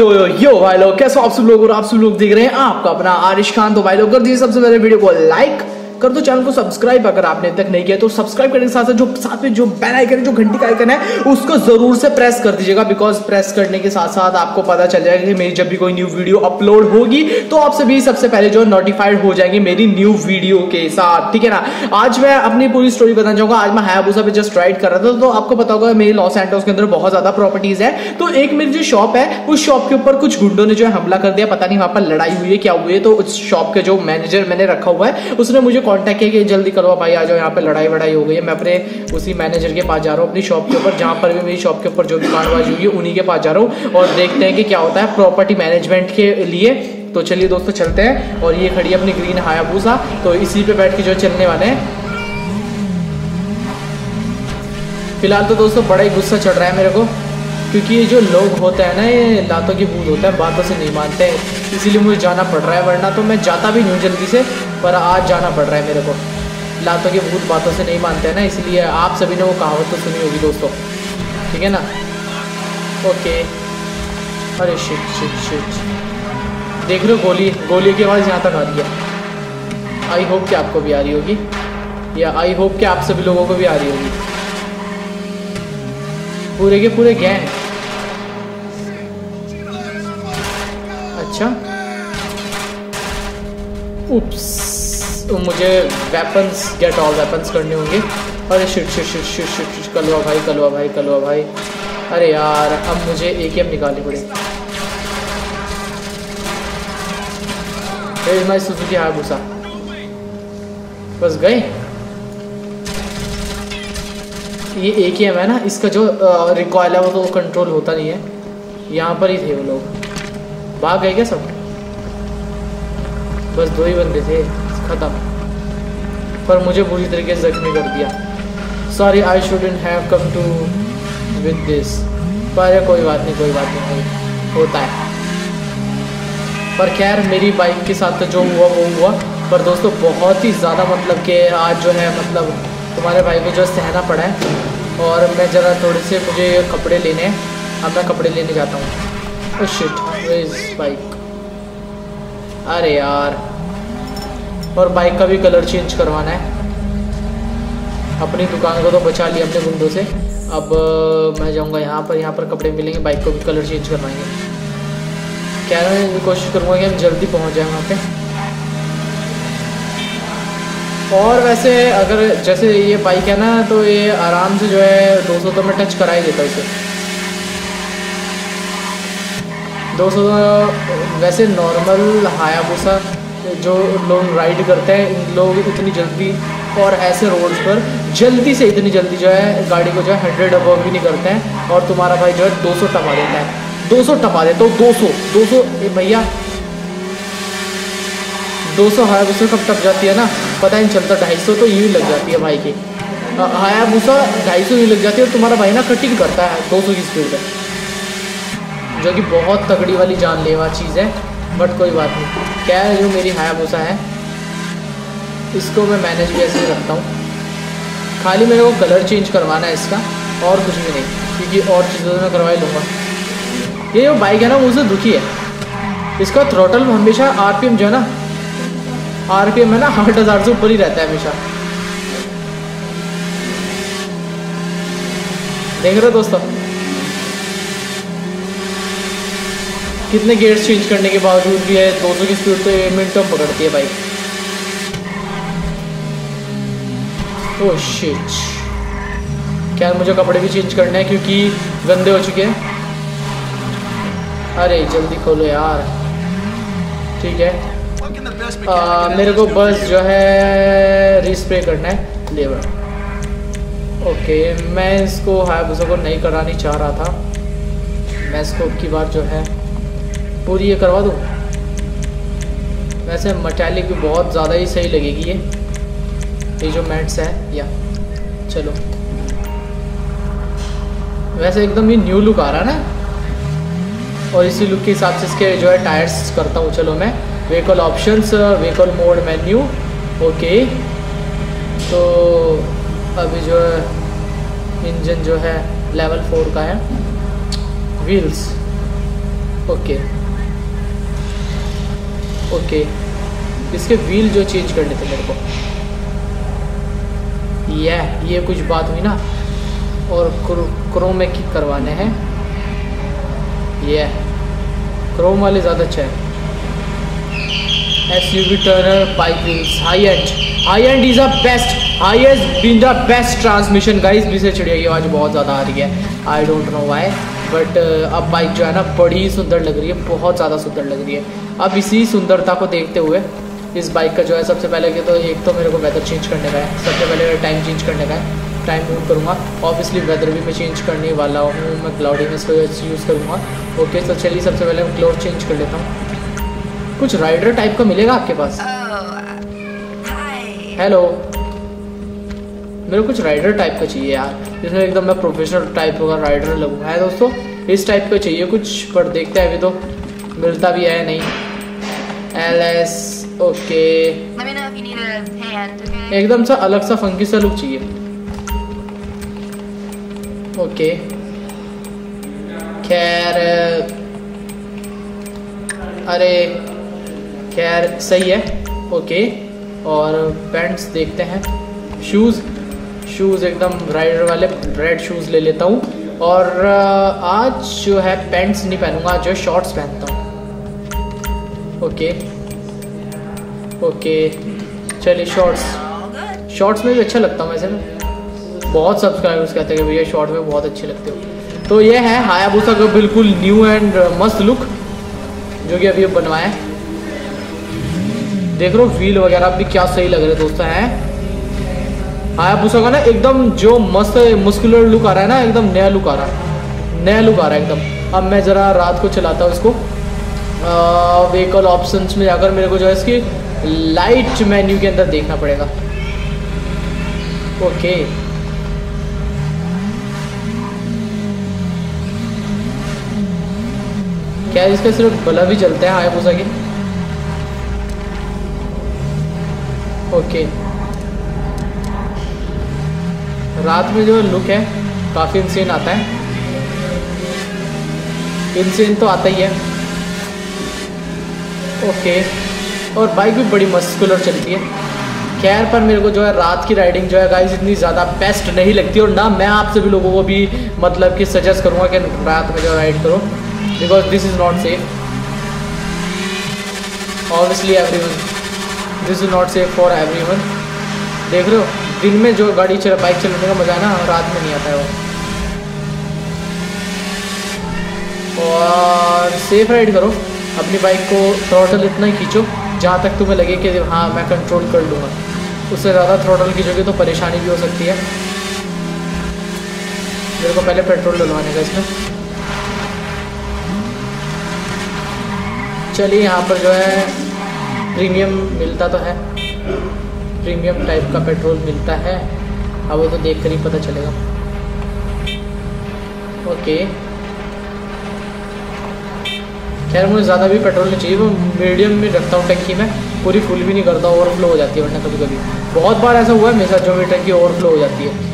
यो यो यो भाई लोग, कैसे आप सब लोग और आप सब लोग देख रहे हैं आपका अपना आरिश खान। तो भाई लोग कर दीजिए सबसे पहले वीडियो को लाइक कर दो चैनल को सब्सक्राइब अगर आपने तक नहीं किया तो सब्सक्राइब करने के साथ साथ जो साथ में जो बेल आइकन है, जो घंटी का आइकन है, उसको ज़रूर से प्रेस कर दीजिएगा बिकॉज़ प्रेस करने के साथ साथ आपको पता चल जाएगा कि मेरी जब भी कोई न्यू वीडियो अपलोड होगी तो आप सभी सबसे पहले जो नोटिफाइड हो जाएँगे मेरी न्यू वीडियो के साथ, ठीक है ना? आज मैं अपनी पूरी स्टोरी बताना चाहूँगा, आज मैं हायाबूसा पे जस्ट राइड कर रहा था तो आपको पता होगा मेरी लॉस एंटोस के अंदर बहुत ज़्यादा प्रॉपर्टीज़ है। तो एक मेरी जो शॉप है, उस शॉप के ऊपर कुछ गुंडों ने जो है हमला कर दिया, पता नहीं वहाँ पर लड़ाई हुई है, क्या हुई है तो उस शॉप के जो मैनेजर मैंने रखा हुआ है, उसने मुझे कॉन्टेक्ट किया कि जल्दी करो भाई आ जाओ, यहाँ पे लड़ाई वड़ाई हो गई है। मैं अपने उसी मैनेजर के पास जा रहा हूँ, अपनी शॉप के ऊपर, जहाँ पर भी मेरी शॉप के ऊपर जो भी कांडबाजी हुई है, उन्हीं के पास जा रहा हूँ और देखते हैं कि क्या होता है प्रॉपर्टी मैनेजमेंट के लिए। तो चलिए दोस्तों, चलते हैं और ये खड़ी है अपनी ग्रीन हायाबूसा तो इसी पे बैठ के जो चलने वाले हैं। फ़िलहाल तो दोस्तों, बड़ा ही गुस्सा चढ़ रहा है मेरे को, क्योंकि ये जो लोग होते हैं ना, ये लातों की बूद होता है, बातों से नहीं मानते। हैं इसीलिए मुझे जाना पड़ रहा है, वरना तो मैं जाता भी नहीं हूँ जल्दी से। पर आज जाना पड़ रहा है मेरे को। लातों की भूत बातों से नहीं मानते हैं ना, इसलिए आप सभी ने वो कहावत तो सुनी होगी दोस्तों। ठीक है ना? ओके। अरे शिट शिट शिट देख रहे हो गोली गोली की आवाज़ यहाँ तक आ रही है। आई होप कि आपको भी आ रही होगी। या आई होप कि आप सभी लोगों को भी आ रही होगी। पूरे के पूरे गैंग अच्छा। उप्स मुझे वेपन्स गेट ऑल वेपन्स करने होंगे। अरे shit shit shit shit shit shit Kalwa भाई कलवा भाई कलवा भाई। अरे यार, अब मुझे ए के एम निकालनी पड़ेगी माई सुजुकी हायाबुसा बस गए? ये ए के एम है ना, इसका जो रिकॉयल है वो तो कंट्रोल होता नहीं है। यहाँ पर ही थे वो लोग। भाग गए क्या सब? बस दो ही बंदे थे। ख़त्म। पर मुझे बुरी तरीके से जख्मी कर दिया। Sorry I shouldn't have come to with this पर कोई बात नहीं, कोई बात नहीं होता है। पर खैर, मेरी बाइक के साथ तो जो हुआ, वो हुआ। पर दोस्तों, बहुत ही ज़्यादा मतलब कि आज जो है मतलब तुम्हारे भाई को जो सहना पड़ा है। और मैं ज़रा थोड़े से मुझे कपड़े लेने हैं। अब मैं कपड़े लेने जाता हूँ। शिट बाइक अरे यार। और बाइक का भी कलर चेंज करवाना है। अपनी दुकान को तो बचा लिया अपने गुंडों से। अब मैं जाऊँगा यहाँ पर यहाँ पर कपड़े मिलेंगे बाइक को भी कलर चेंज करवाएँगे। क्या मैं कोशिश करूँगा कि हम जल्दी पहुँच जाए वहाँ पे। और वैसे अगर जैसे ये बाइक है ना तो ये आराम से जो है 200 तो मैं टच करा ही देता उसे 200 तो वैसे नॉर्मल हायाबूसा जो लोग राइड करते हैं लोग इतनी जल्दी और ऐसे रोड्स पर जल्दी से इतनी जल्दी जो है, गाड़ी को जो है हंड्रेड अबव भी नहीं करते हैं और तुम्हारा भाई जो है 200 टपा देता है। 200 टपा देता हूँ दो सौ दो सौ भैया 200 हायाबूसा कब टप जाती है ना? पता ही नहीं चलता, ढाई सौ तो यूँ लग जाती है भाई की। हायाबूसा ढाई सौ लग जाती है और तुम्हारा भाई ना कटिंग करता है 200 की स्पीड में जो कि बहुत तगड़ी वाली जानलेवा चीज़ है बट कोई बात नहीं। क्या है जो मेरी हायाबूसा है? इसको मैं मैनेज भी ऐसे रखता हूँ। खाली मेरे को कलर चेंज करवाना है इसका, और कुछ भी नहीं, क्योंकि और चीज़ों तो मैं करवा ही लूँगा। ये जो बाइक है ना मुझसे दुखी है। इसका थ्रोटल हमेशा आरपीएम जो है ना आरपीएम है ना, आठ हज़ार से ऊपर ही रहता है हमेशा। देख रहे हो दोस्तों? कितने गेट्स चेंज करने के बावजूद भी है 200 की स्पीड तो मिनटों में पकड़ती है बाइक ओह शिट क्या मुझे कपड़े भी चेंज करने हैं क्योंकि गंदे हो चुके हैं। अरे जल्दी खोलो यार। ठीक है। आ, मेरे को बस जो है रिस्प्रे करना है लेबर। ओके मैं इसको हायाबुसा को नहीं करानी चाह रहा था। मैं इसको की बार जो है पूरी ये करवा दूँ। वैसे मटैलिक भी बहुत ज़्यादा ही सही लगेगी ये। ये जो मैट्स है, या, चलो। वैसे एकदम ही न्यू लुक आ रहा है ना? और इसी लुक के हिसाब से इसके जो है टायर्स करता हूँ, चलो मैं। Vehicle options vehicle mode menu okay तो अभी जो है इंजन जो है लेवल फोर का है। Wheels okay okay. इसके व्हील जो चेंज करने थे मेरे को। ये ये कुछ बात हुई ना। और क्रोम में किक करवाने हैं। ये क्रोम वाले ज़्यादा अच्छा है। S U V turner bike wheels high end high end is a best high as been the best transmission guys भी से चिड़िया की आवाज़ बहुत ज़्यादा आ रही है। I don't know why but अब बाइक जो है ना बड़ी सुंदर लग रही है बहुत ज़्यादा सुंदर लग रही है। अब इसी सुंदरता को देखते हुए इस बाइक का जो है सबसे पहले कि तो एक तो मेरे को वेदर चेंज करने का है। सबसे पहले टाइम चेंज करने का है। टाइम मूव करूँगा। ऑब्वियसली वेदर भी मैं चेंज करने वाला हूँ। मैं क्लाउडी में यूज़ करूँगा। ओके तो चलिए सबसे पहले मैं क्लोथ चेंज कर लेता हूँ। कुछ राइडर टाइप का मिलेगा आपके पास? हेलो मेरे को कुछ राइडर टाइप का चाहिए यार। जिसमें एकदम मैं प्रोफेशनल टाइप का राइडर लगूँ। है दोस्तों इस टाइप का चाहिए कुछ पर देखते हैं अभी तो। मिलता भी है नहीं? एल एस ओके एकदम सा अलग सा फंकी सा लुक चाहिए। ओके खैर अरे खैर सही है। ओके और पैंट्स देखते हैं। शूज़ शूज़ एकदम राइडर वाले रेड शूज़ ले लेता हूँ। और आज जो है पैंट्स नहीं पहनूँगा जो शॉर्ट्स पहनता हूँ। ओके ओके चलिए शॉर्ट्स शॉर्ट्स में भी अच्छा लगता हूँ वैसे मैं बहुत सब्सक्राइबर्स कहते हैं भैया शॉर्ट में बहुत अच्छे लगते हो। तो ये है हायाबूसा का बिल्कुल न्यू एंड मस्त लुक जो कि अभी बनवाया है। देख लो व्हील वगैरह भी क्या सही लग रहे दोस्तों, हैं? हायाबूसा का ना, एकदम जो मस्त मुस्कुलर लुक आ रहा है ना, एकदम नया लुक आ रहा है। नया लुक आ रहा है एकदम। अब मैं ज़रा रात को चलाता हूँ इसको। व्हीकल ऑप्शंस में जाकर मेरे को जो है इसकी लाइट मेन्यू के अंदर देखना पड़ेगा। ओके क्या इसका सिर्फ़ बल्ब भी चलता है? हायाबूसा के। ओके रात में जो लुक है, काफ़ी इंसेन आता है। इंसेन तो आता ही है। ओके और बाइक भी बड़ी मस्कुलर चलती है। खैर, पर मेरे को जो है रात की राइडिंग जो है गाइस इतनी ज़्यादा बेस्ट नहीं लगती और ना मैं आप सभी लोगों को भी मतलब कि सजेस्ट करूँगा कि रात में जो राइड करो। Because this is not safe obviously, everyone, this is not safe for everyone देख रहे हो? दिन में जो गाड़ी चला, बाइक चलाने का मज़ा है ना, रात में नहीं आता है वो। और सेफ़ राइड करो, अपनी बाइक को थ्रोटल इतना ही खींचो, जहाँ तक तुम्हें लगे कि हाँ मैं कंट्रोल कर लूँगा। उससे ज़्यादा थ्रोटल खींचोगे तो परेशानी भी हो सकती है। मेरे को पहले पेट्रोल डलवाने का इसमें। चलिए, यहाँ पर जो है प्रीमियम मिलता तो है। प्रीमियम टाइप का पेट्रोल मिलता है, अब वो तो देख कर ही पता चलेगा। ओके खैर, मुझे ज़्यादा भी पेट्रोल नहीं चाहिए, वो मीडियम में रखता हूँ टंकी में, पूरी फुल भी नहीं करता ओवरफ्लो हो जाती है वरना कभी कभी बहुत बार ऐसा हुआ है, मेरे साथ जो मेरी टंकी ओवरफ्लो हो जाती है।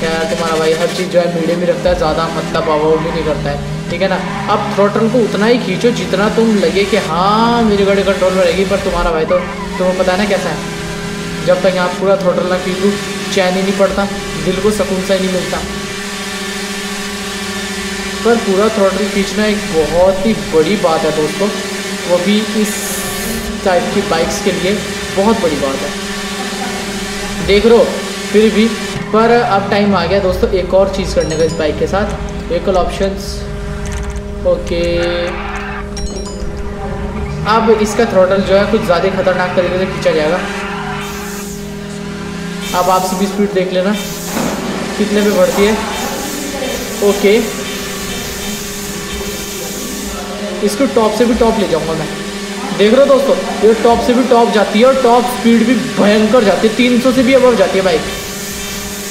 खैर तुम्हारा भाई हर चीज़ जो है मीडियम ही रखता है, ज़्यादा मतलब वो भी नहीं करता है। ठीक है ना? अब थ्रोटल को उतना ही खींचो जितना तुम लगे कि हाँ मेरी गाड़ी कंट्रोल में रहेगी, पर तुम्हारा भाई तो तुम्हें पता है ना कैसा है? जब तक यहाँ पूरा थ्रोटल ना खींचूँ चैन ही नहीं पड़ता, दिल को सुकून सा ही नहीं मिलता। पर पूरा थ्रोटल खींचना एक बहुत ही बड़ी बात है दोस्तों। वो भी इस टाइप की बाइक्स के लिए बहुत बड़ी बात है। देख रो फिर भी, पर अब टाइम आ गया दोस्तों एक और चीज़ करने का इस बाइक के साथ। Vehicle options okay. अब इसका थ्रोटल जो है कुछ ज़्यादा खतरनाक तरीके से खींचा जाएगा। अब आप सभी स्पीड देख लेना। कितने पे बढ़ती है? ओके इसको टॉप से भी टॉप ले जाऊँगा मैं। देख रहा हो दोस्तों? ये टॉप से भी टॉप जाती है और टॉप स्पीड भी भयंकर जाती है। 300 से भी अब जाती है बाइक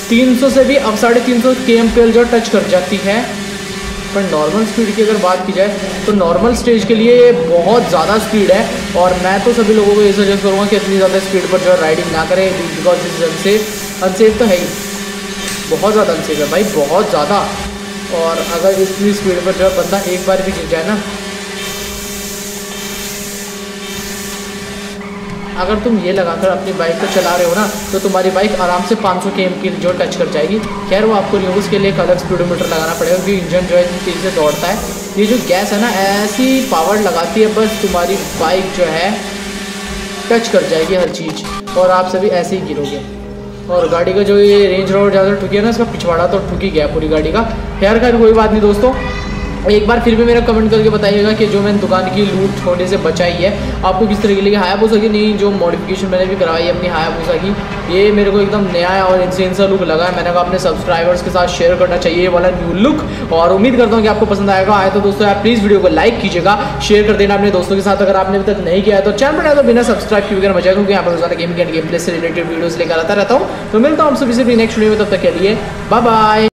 300 से भी अब साढ़े तीन सौ के एम जो टच कर जाती है। पर नॉर्मल स्पीड की अगर बात की जाए तो नॉर्मल स्टेज के लिए ये बहुत ज़्यादा स्पीड है। और मैं तो सभी लोगों को ये सजेस्ट करूँगा कि इतनी ज़्यादा स्पीड पर जो है राइडिंग ना करें बिकॉज़ इस अनसेफ अनसेफ तो है ही। बहुत ज़्यादा अनसेफ है भाई, बहुत ज़्यादा। और अगर इतनी स्पीड पर जो है बंदा एक बार भी गिर जाए ना अगर तुम ये लगाकर अपनी बाइक को चला रहे हो ना तो तुम्हारी बाइक आराम से 500 सौ के एम की जो टच कर जाएगी। खैर, वो आपको नहीं के लिए एक अलग स्पीडोमीटर लगाना पड़ेगा, क्योंकि इंजन जो है इतनी तेज़ी से दौड़ता है। ये जो गैस है ना, ऐसी पावर लगाती है, बस तुम्हारी बाइक जो है टच कर जाएगी हर चीज़, और आप सभी ऐसे ही गिरोगे। और गाड़ी का जो ये रेंज रोड ज़्यादा ठुकी है ना, इसका पिछवाड़ा तो ठुकी गया पूरी गाड़ी का। खैर खैर, कोई बात नहीं दोस्तों। एक बार फिर भी मेरा कमेंट करके बताइएगा कि जो मैंने दुकान की लूट होने से बचाई है, आपको किस तरीके की लगी हाया की? नहीं, जो मॉडिफिकेशन मैंने भी करवाई है अपनी हाया की, ये मेरे को एकदम नया और इनसेन सा लुक लगा है। मैंने कहा अपने सब्सक्राइबर्स के साथ शेयर करना चाहिए वाला न्यू लुक और उम्मीद करता हूँ कि आपको पसंद आएगा। आए तो दोस्तों आप प्लीज़ वीडियो को लाइक कीजिएगा शेयर कर देना अपने दोस्तों के साथ। अगर आपने अभी तक नहीं किया है तो चैनल पर तो बिना सब्सक्राइब किए बगैर मज़ा क्योंकि यहाँ पर रोज़ाना गेम गेम प्ले से रिलेटेड वीडियोस लेकर आता रहता हूँ। तो मिलता हूँ आपसे किसी भी नेक्स्ट वीडियो में, तब तक के लिए बाय